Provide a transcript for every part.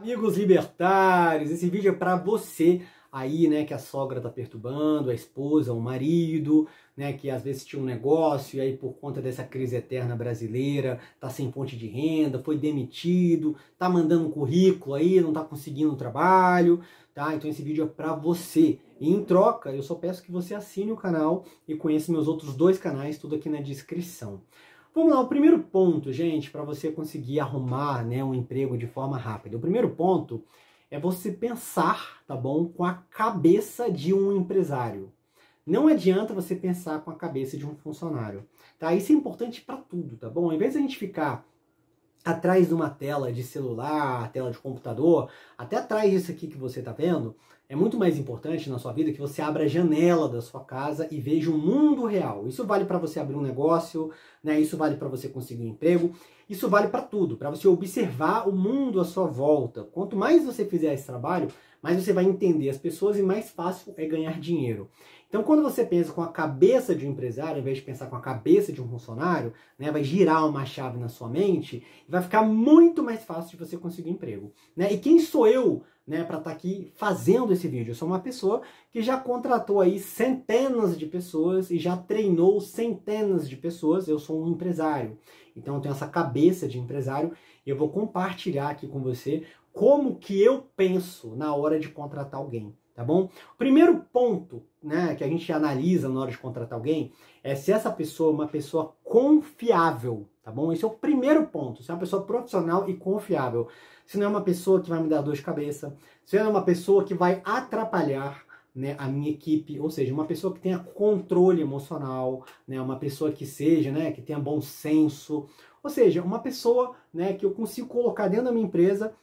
Amigos libertários, esse vídeo é para você aí, né, que a sogra tá perturbando, a esposa, o marido, né, que às vezes tinha um negócio e aí por conta dessa crise eterna brasileira, tá sem fonte de renda, foi demitido, tá mandando um currículo aí, não tá conseguindo um trabalho, tá? Então esse vídeo é para você. E em troca, eu só peço que você assine o canal e conheça meus outros dois canais, tudo aqui na descrição. Vamos lá, o primeiro ponto, gente, para você conseguir arrumar né, um emprego de forma rápida. O primeiro ponto é você pensar, tá bom, com a cabeça de um empresário. Não adianta você pensar com a cabeça de um funcionário, tá? Isso é importante para tudo, tá bom? Ao invés de a gente ficar atrás de uma tela de celular, tela de computador, até atrás disso aqui que você está vendo, é muito mais importante na sua vida que você abra a janela da sua casa e veja o mundo real. Isso vale para você abrir um negócio, né? Isso vale para você conseguir um emprego. Isso vale para tudo, para você observar o mundo à sua volta. Quanto mais você fizer esse trabalho, mais você vai entender as pessoas e mais fácil é ganhar dinheiro. Então, quando você pensa com a cabeça de um empresário, ao invés de pensar com a cabeça de um funcionário, né, vai girar uma chave na sua mente e vai ficar muito mais fácil de você conseguir emprego. Né? E quem sou eu né, para estar tá aqui fazendo esse vídeo. Eu sou uma pessoa que já contratou aí centenas de pessoas e já treinou centenas de pessoas. Eu sou um empresário. Então eu tenho essa cabeça de empresário e eu vou compartilhar aqui com você como que eu penso na hora de contratar alguém, tá bom? O primeiro ponto, né, que a gente analisa na hora de contratar alguém é se essa pessoa é uma pessoa confiável, tá bom? Esse é o primeiro ponto, se é uma pessoa profissional e confiável se não é uma pessoa que vai me dar dor de cabeça, se não é uma pessoa que vai atrapalhar né, a minha equipe, ou seja, uma pessoa que tenha controle emocional, né, uma pessoa que seja, né, que tenha bom senso, ou seja, uma pessoa né, que eu consigo colocar dentro da minha empresa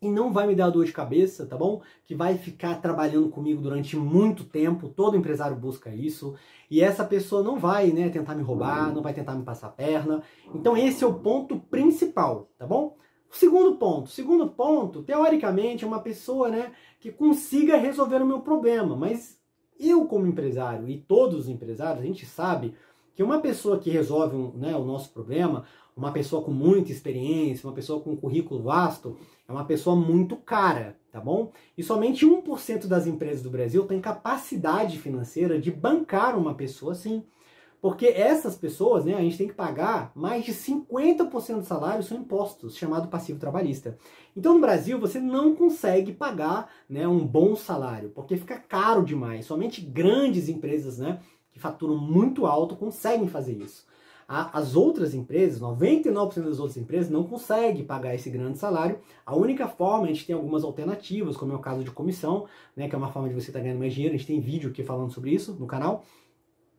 e não vai me dar dor de cabeça, tá bom? Que vai ficar trabalhando comigo durante muito tempo, todo empresário busca isso, e essa pessoa não vai, né, tentar me roubar, não vai tentar me passar a perna. Então esse é o ponto principal, tá bom? Segundo ponto. segundo ponto, teoricamente, é uma pessoa né, que consiga resolver o meu problema. Mas eu, como empresário, e todos os empresários, a gente sabe que uma pessoa que resolve né, o nosso problema, uma pessoa com muita experiência, uma pessoa com um currículo vasto, é uma pessoa muito cara, tá bom? E somente 1% das empresas do Brasil tem capacidade financeira de bancar uma pessoa assim. Porque essas pessoas, né, a gente tem que pagar mais de 50% do salário são impostos, chamado passivo trabalhista. Então no Brasil você não consegue pagar né, um bom salário, porque fica caro demais. Somente grandes empresas né, que faturam muito alto conseguem fazer isso. As outras empresas, 99% das outras empresas, não conseguem pagar esse grande salário. A única forma, a gente tem algumas alternativas, como é o caso de comissão, né, que é uma forma de você estar tá ganhando mais dinheiro. A gente tem vídeo aqui falando sobre isso no canal.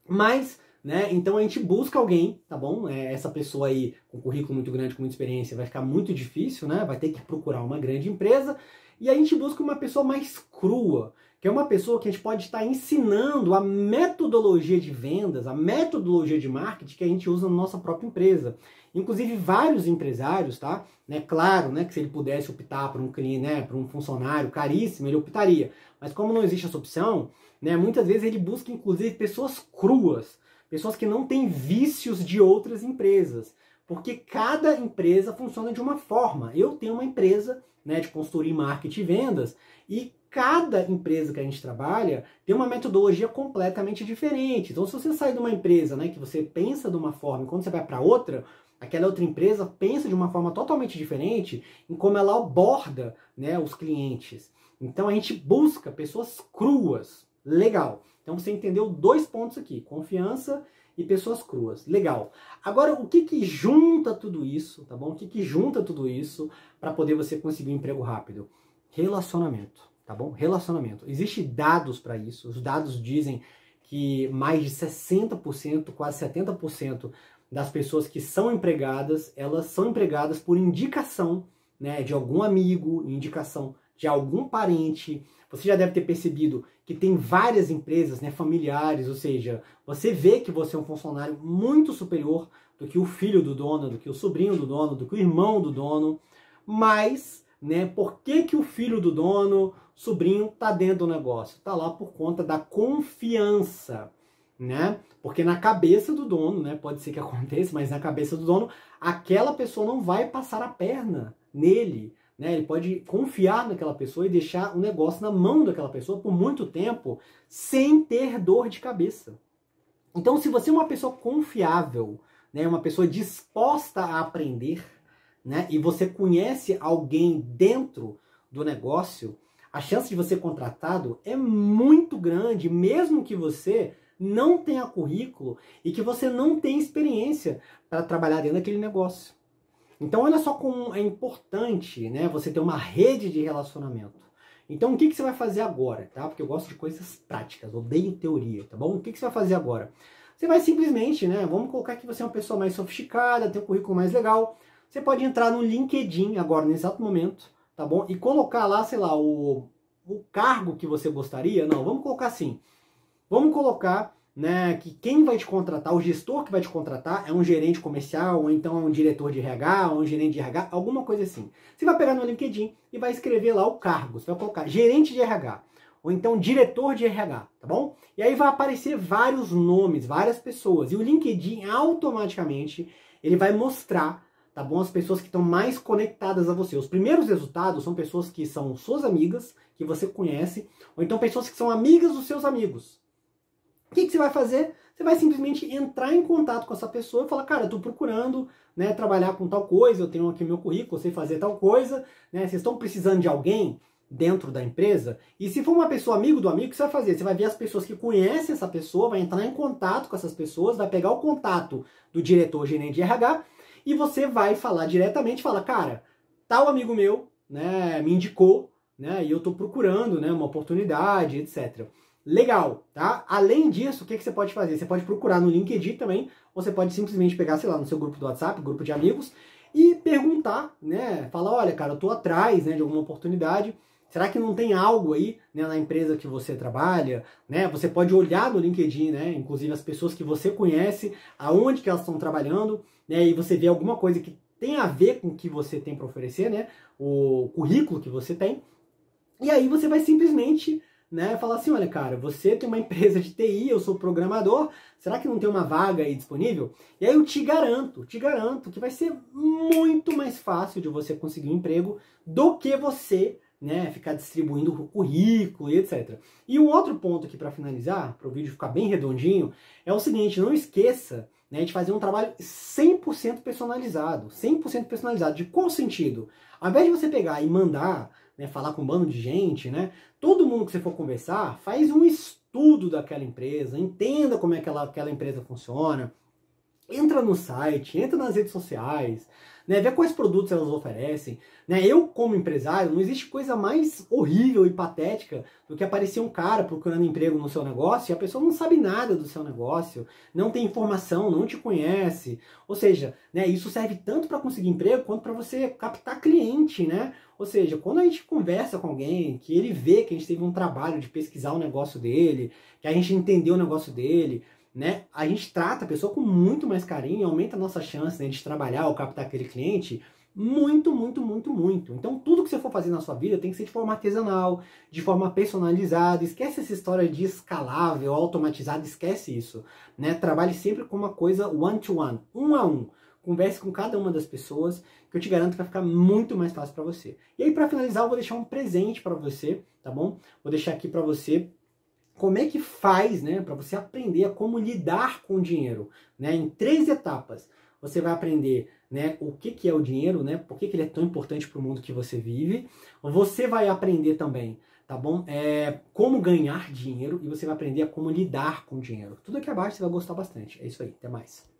Mas né? Então a gente busca alguém, tá bom? É, essa pessoa aí com currículo muito grande, com muita experiência, vai ficar muito difícil, né? Vai ter que procurar uma grande empresa. E a gente busca uma pessoa mais crua, que é uma pessoa que a gente pode estar ensinando a metodologia de vendas, a metodologia de marketing que a gente usa na nossa própria empresa. Inclusive vários empresários, tá? Né, claro, né, que se ele pudesse optar por um cliente, né, por um funcionário caríssimo, ele optaria. Mas como não existe essa opção, né, muitas vezes ele busca inclusive pessoas cruas, pessoas que não têm vícios de outras empresas, porque cada empresa funciona de uma forma. Eu tenho uma empresa né, de consultoria, marketing e vendas e cada empresa que a gente trabalha tem uma metodologia completamente diferente. Então, se você sai de uma empresa né, que você pensa de uma forma e quando você vai para outra, aquela outra empresa pensa de uma forma totalmente diferente em como ela aborda né, os clientes. Então, a gente busca pessoas cruas. Legal. Então você entendeu dois pontos aqui: confiança e pessoas cruas. Legal. Agora, o que que junta tudo isso, tá bom? O que que junta tudo isso para poder você conseguir um emprego rápido? Relacionamento, tá bom? Relacionamento. Existem dados para isso. Os dados dizem que mais de 60%, quase 70% das pessoas que são empregadas, elas são empregadas por indicação, né, de algum amigo, indicação de algum parente. Você já deve ter percebido que tem várias empresas né, familiares, ou seja, você vê que você é um funcionário muito superior do que o filho do dono, do que o sobrinho do dono, do que o irmão do dono, mas né, por que, que o filho do dono, sobrinho, está dentro do negócio? Está lá por conta da confiança. Né? Porque na cabeça do dono, né, pode ser que aconteça, mas na cabeça do dono, aquela pessoa não vai passar a perna nele, né? Ele pode confiar naquela pessoa e deixar o negócio na mão daquela pessoa por muito tempo sem ter dor de cabeça. Então, se você é uma pessoa confiável, né, uma pessoa disposta a aprender, né, e você conhece alguém dentro do negócio, a chance de você ser contratado é muito grande, mesmo que você não tenha currículo e que você não tenha experiência para trabalhar dentro daquele negócio. Então, olha só como é importante né, você ter uma rede de relacionamento. Então, o que, que você vai fazer agora? Tá? Porque eu gosto de coisas práticas, odeio teoria, tá bom? O que, que você vai fazer agora? Você vai simplesmente, né? Vamos colocar que você é uma pessoa mais sofisticada, tem um currículo mais legal. Você pode entrar no LinkedIn agora, nesse exato momento, tá bom? E colocar lá, sei lá, o, o cargo que você gostaria. Não, vamos colocar assim. Vamos colocar né, que quem vai te contratar, o gestor que vai te contratar é um gerente comercial, ou então é um diretor de RH, ou um gerente de RH, alguma coisa assim. Você vai pegar no LinkedIn e vai escrever lá o cargo. Você vai colocar gerente de RH, ou então diretor de RH, tá bom? E aí vai aparecer vários nomes, várias pessoas. E o LinkedIn automaticamente ele vai mostrar, tá bom? As pessoas que estão mais conectadas a você. Os primeiros resultados são pessoas que são suas amigas, que você conhece, ou então pessoas que são amigas dos seus amigos. O que, que, você vai fazer? Você vai simplesmente entrar em contato com essa pessoa e falar, cara, eu tô procurando né, trabalhar com tal coisa, eu tenho aqui meu currículo, eu sei fazer tal coisa, né? Vocês estão precisando de alguém dentro da empresa? E se for uma pessoa amigo do amigo, o que você vai fazer? Você vai ver as pessoas que conhecem essa pessoa, vai entrar em contato com essas pessoas, vai pegar o contato do diretor gerente de RH e você vai falar diretamente, fala, cara, tal amigo meu, né, me indicou, né, e eu tô procurando, né, uma oportunidade, etc. Legal, tá? Além disso, o que, que você pode fazer? Você pode procurar no LinkedIn também, ou você pode simplesmente pegar, sei lá, no seu grupo do WhatsApp, grupo de amigos, e perguntar, né? Falar, olha, cara, eu tô atrás né, de alguma oportunidade, será que não tem algo aí né, na empresa que você trabalha? Né? Você pode olhar no LinkedIn, né? Inclusive as pessoas que você conhece, aonde que elas estão trabalhando, né? E você vê alguma coisa que tem a ver com o que você tem para oferecer, né? O currículo que você tem. E aí você vai simplesmente né? Falar assim, olha, cara, você tem uma empresa de TI, eu sou programador, será que não tem uma vaga aí disponível? E aí eu te garanto, te garanto que vai ser muito mais fácil de você conseguir um emprego do que você, né, ficar distribuindo currículo e etc. E um outro ponto aqui para finalizar, para o vídeo ficar bem redondinho, é o seguinte, não esqueça né, de fazer um trabalho 100% personalizado, 100% personalizado. De qual sentido? Ao invés de você pegar e mandar né, falar com um bando de gente, né? Todo mundo que você for conversar, faz um estudo daquela empresa, entenda como é que aquela, aquela empresa funciona, entra no site, entra nas redes sociais, né, ver quais produtos elas oferecem. Né? Eu, como empresário, não existe coisa mais horrível e patética do que aparecer um cara procurando emprego no seu negócio e a pessoa não sabe nada do seu negócio, não tem informação, não te conhece. Ou seja, né, isso serve tanto para conseguir emprego quanto para você captar cliente, né? Ou seja, quando a gente conversa com alguém, que ele vê que a gente teve um trabalho de pesquisar o negócio dele, que a gente entendeu o negócio dele, né? A gente trata a pessoa com muito mais carinho, aumenta a nossa chance né, de trabalhar ou captar aquele cliente muito, muito, muito, muito. Então, tudo que você for fazer na sua vida tem que ser de forma artesanal, de forma personalizada. Esquece essa história de escalável, automatizado, esquece isso. Né? Trabalhe sempre com uma coisa one-to-one, -one, um a um. Converse com cada uma das pessoas, que eu te garanto que vai ficar muito mais fácil para você. E aí, para finalizar, eu vou deixar um presente para você, tá bom? Vou deixar aqui para você como é que faz, né, para você aprender a como lidar com o dinheiro, né, em três etapas. Você vai aprender, né, o que, que é o dinheiro, né, por que, que ele é tão importante para o mundo que você vive. Você vai aprender também, tá bom, é, como ganhar dinheiro e você vai aprender a como lidar com o dinheiro. Tudo aqui abaixo você vai gostar bastante. É isso aí, até mais.